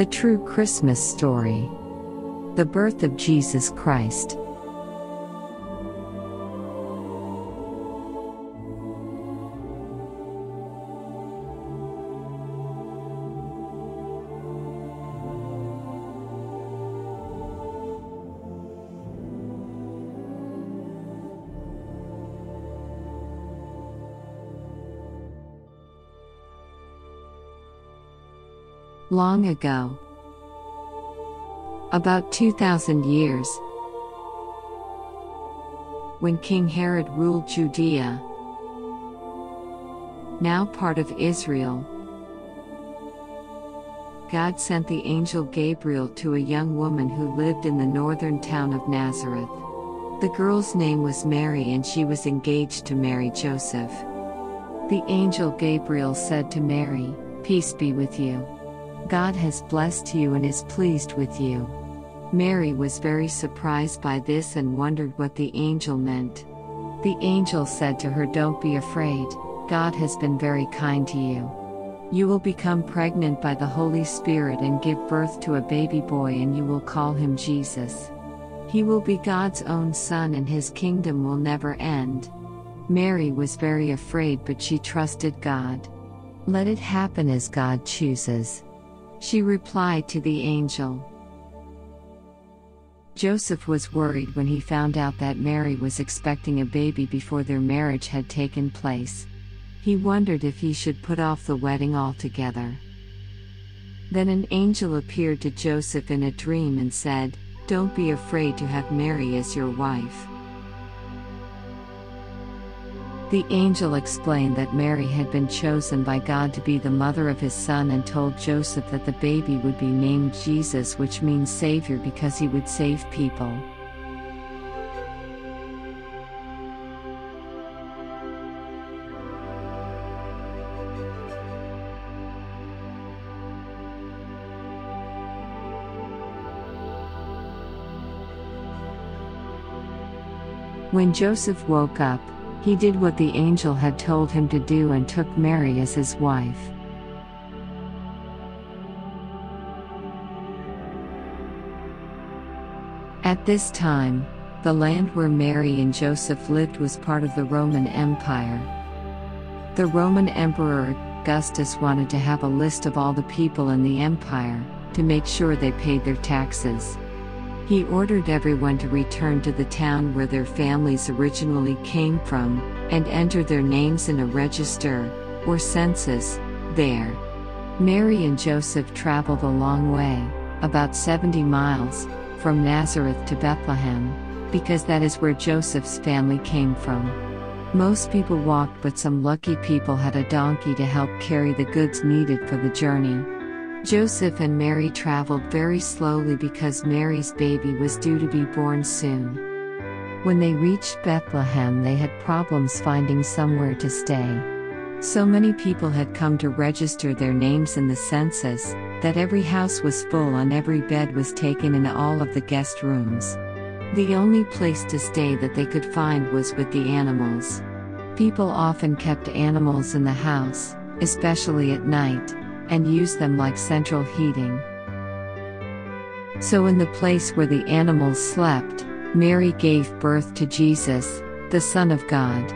The true Christmas story. The birth of Jesus Christ. Long ago, about 2,000 years, when King Herod ruled Judea, now part of Israel, God sent the angel Gabriel to a young woman who lived in the northern town of Nazareth. The girl's name was Mary and she was engaged to marry Joseph. The angel Gabriel said to Mary, Peace be with you. God has blessed you and is pleased with you. Mary was very surprised by this and wondered what the angel meant. The angel said to her, Don't be afraid, God has been very kind to you. You will become pregnant by the Holy Spirit and give birth to a baby boy, and you will call him Jesus. He will be God's own son, and his kingdom will never end. Mary was very afraid, but she trusted God. Let it happen as God chooses. She replied to the angel. Joseph was worried when he found out that Mary was expecting a baby before their marriage had taken place. He wondered if he should put off the wedding altogether. Then an angel appeared to Joseph in a dream and said, Don't be afraid to have Mary as your wife. The angel explained that Mary had been chosen by God to be the mother of his son and told Joseph that the baby would be named Jesus, which means Savior because he would save people. When Joseph woke up, he did what the angel had told him to do and took Mary as his wife. At this time, the land where Mary and Joseph lived was part of the Roman Empire. The Roman Emperor Augustus wanted to have a list of all the people in the empire to make sure they paid their taxes. He ordered everyone to return to the town where their families originally came from, and enter their names in a register, or census, there. Mary and Joseph traveled a long way, about 70 miles, from Nazareth to Bethlehem, because that is where Joseph's family came from. Most people walked, but some lucky people had a donkey to help carry the goods needed for the journey. Joseph and Mary traveled very slowly because Mary's baby was due to be born soon. When they reached Bethlehem, they had problems finding somewhere to stay. So many people had come to register their names in the census that every house was full and every bed was taken in all of the guest rooms. The only place to stay that they could find was with the animals. People often kept animals in the house, especially at night and use them like central heating. So, in the place where the animals slept, Mary gave birth to Jesus, the Son of God.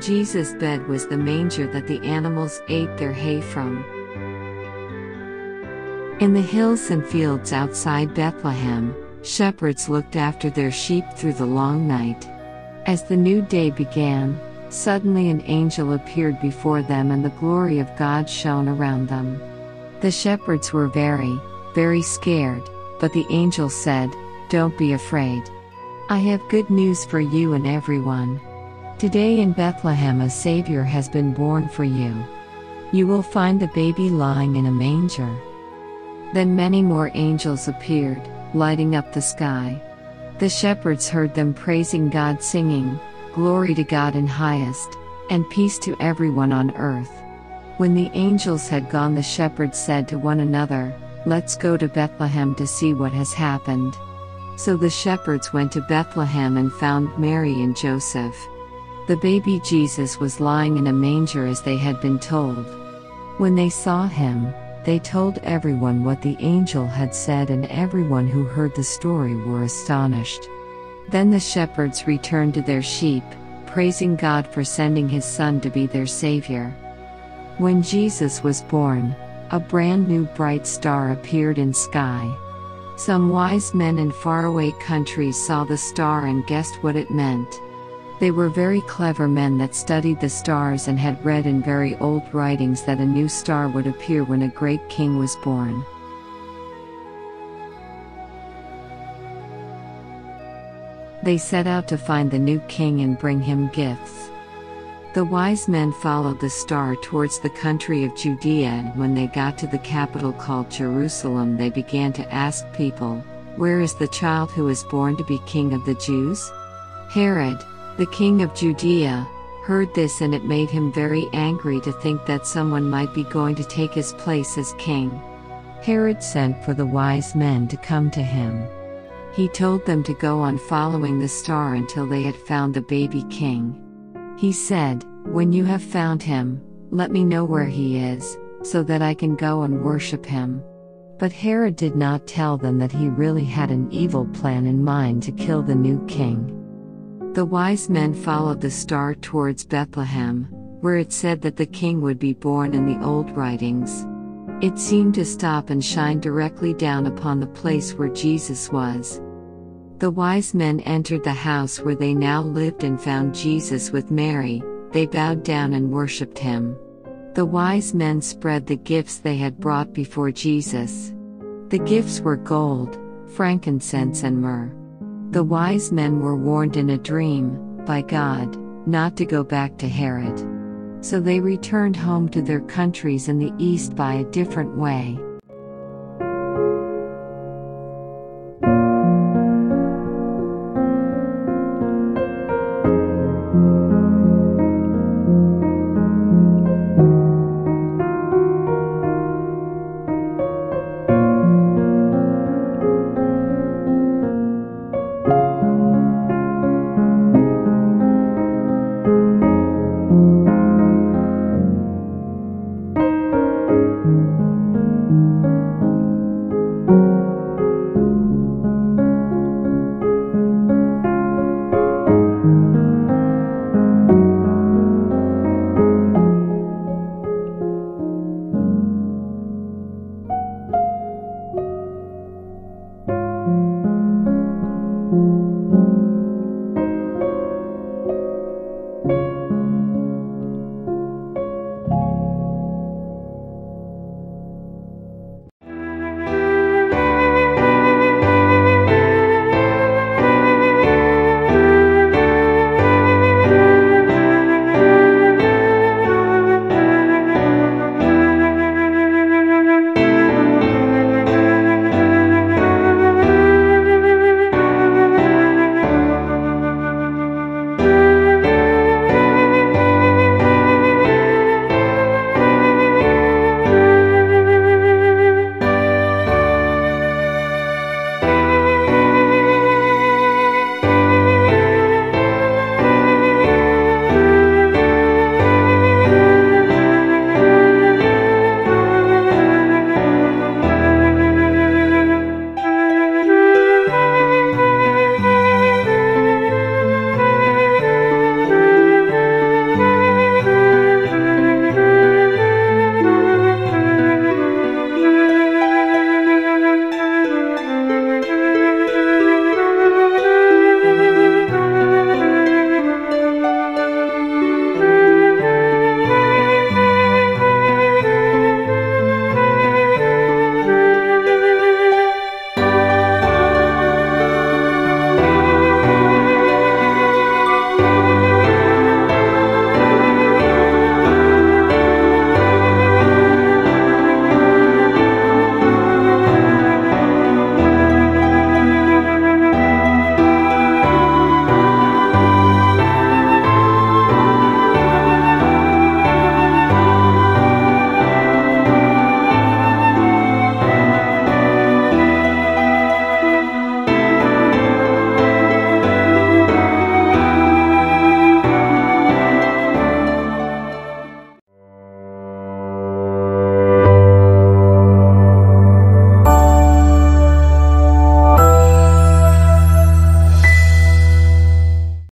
Jesus' bed was the manger that the animals ate their hay from. In the hills and fields outside Bethlehem, shepherds looked after their sheep through the long night. As the new day began, Suddenly an angel appeared before them and the glory of God shone around them. The shepherds were very, very scared, but the angel said, Don't be afraid. I have good news for you and everyone. Today in Bethlehem a Savior has been born for you. You will find the baby lying in a manger. Then many more angels appeared, lighting up the sky. The shepherds heard them praising God, singing, Glory to God in highest, and peace to everyone on earth. When the angels had gone, the shepherds said to one another, Let's go to Bethlehem to see what has happened. So the shepherds went to Bethlehem and found Mary and Joseph. The baby Jesus was lying in a manger as they had been told. When they saw him, They told everyone what the angel had said, and everyone who heard the story were astonished. Then the shepherds returned to their sheep, praising God for sending his Son to be their Savior. When Jesus was born, a brand new bright star appeared in sky. Some wise men in faraway countries saw the star and guessed what it meant. They were very clever men that studied the stars and had read in very old writings that a new star would appear when a great king was born. They set out to find the new king and bring him gifts. The wise men followed the star towards the country of Judea, and when they got to the capital called Jerusalem, they began to ask people, Where is the child who is born to be king of the Jews? Herod, the king of Judea, heard this and it made him very angry to think that someone might be going to take his place as king. Herod sent for the wise men to come to him. He told them to go on following the star until they had found the baby king. He said, When you have found him, let me know where he is, so that I can go and worship him. But Herod did not tell them that he really had an evil plan in mind to kill the new king. The wise men followed the star towards Bethlehem, where it said that the king would be born in the old writings. It seemed to stop and shine directly down upon the place where Jesus was. The wise men entered the house where they now lived and found Jesus with Mary, they bowed down and worshipped him. The wise men spread the gifts they had brought before Jesus. The gifts were gold, frankincense, and myrrh. The wise men were warned in a dream, by God, not to go back to Herod. So they returned home to their countries in the east by a different way. you.